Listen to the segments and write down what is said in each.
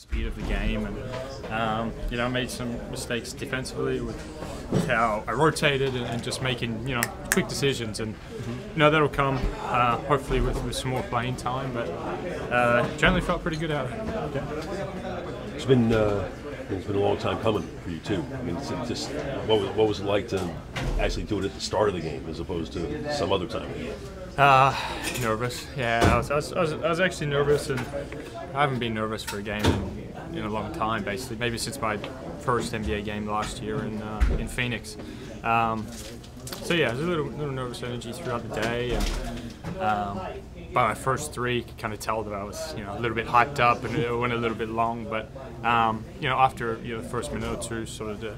speed of the game, and um, you know, I made some mistakes defensively with, with how I rotated and, and, just making you know quick decisions, and you know that'll come uh, hopefully with, with some more playing time. But uh, generally felt pretty good out of it. It's been. Uh, it's been a long time coming for you too. I mean, it's just what was, what was it like to actually do it at the start of the game as opposed to some other time? Uh, nervous. Yeah, I was, I was, I was, I was actually nervous, and I haven't been nervous for a game in, in, a long time, basically. Maybe since my first NBA game last year in uh, in Phoenix. Um, so yeah, there's a little, little nervous energy throughout the day, and um, by my first three, you could kind of tell that I was, you know, a little bit hyped up and it went a little bit long. But um, you know, after you know the first minute or two, sort of to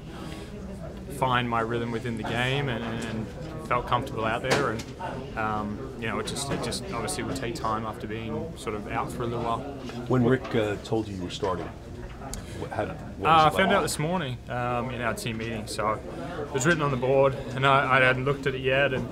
find my rhythm within the game and, and felt comfortable out there, and um, you know, it just it just obviously would take time after being sort of out for a little while. When Rick uh, told you you were starting, how, uh, I found out this morning um, in our team meeting. So it was written on the board, and I, I hadn't looked at it yet, and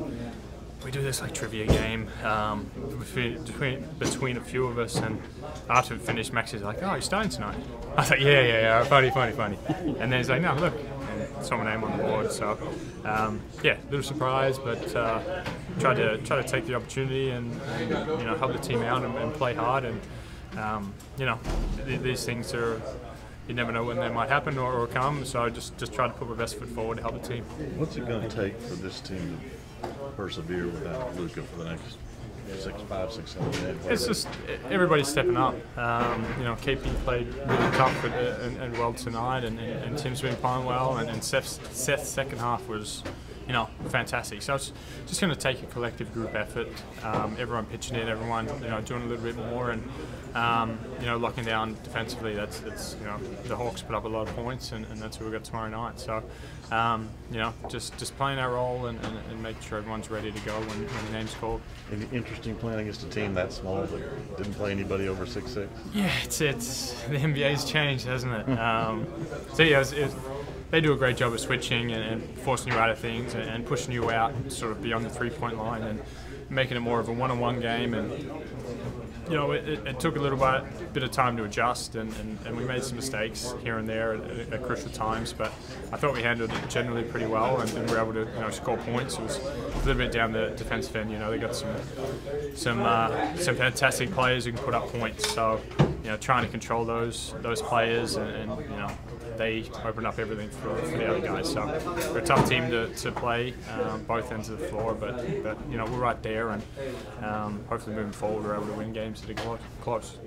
we do this like trivia game um, between, between a few of us, and after we finished, Max is like, "Oh, you're starting tonight." I was like, "Yeah, yeah, yeah, funny, funny, funny." And then he's like, "No, look," and saw my name on the board. So, um, yeah, a little surprise, but uh, tried to try to take the opportunity and, and you know help the team out and, and play hard. And um, you know, th these things are you never know when they might happen or, or, come. So just just try to put my best foot forward to help the team. What's it going to take for this team persevere without Luka for the next six, five, six, seven minutes. It's just everybody's stepping up. Um, you know, KP played really tough and, and, and well tonight, and, and, Tim's been playing well, and, and Seth's, Seth's second half was you know, fantastic. So it's just going to take a collective group effort. Um, everyone pitching in, everyone you know doing a little bit more, and um, you know locking down defensively. That's that's you know the Hawks put up a lot of points, and, and that's what we've got tomorrow night. So um, you know just just playing our role and, and, and making sure everyone's ready to go when, when the name's called. Any interesting playing against a team that small that didn't play anybody over six six? Yeah, it's it's the NBA's changed, hasn't it? Um, so yeah, it was, it was, they do a great job of switching and, and forcing you out of things and, and, pushing you out sort of beyond the three-point line and making it more of a one-on-one game. And you know, it, it, took a little bit, bit of time to adjust, and, and, and we made some mistakes here and there at, at, crucial times. But I thought we handled it generally pretty well, and, and we were able to you know score points. It was a little bit down the defensive end. You know, they got some some uh, some fantastic players who can put up points. So you know, trying to control those those players, and, and you know, they open up everything for, for, the other guys. So we're a tough team to, to play, um, both ends of the floor, but but you know we're right there, and um, hopefully moving forward we're able to win games that are close.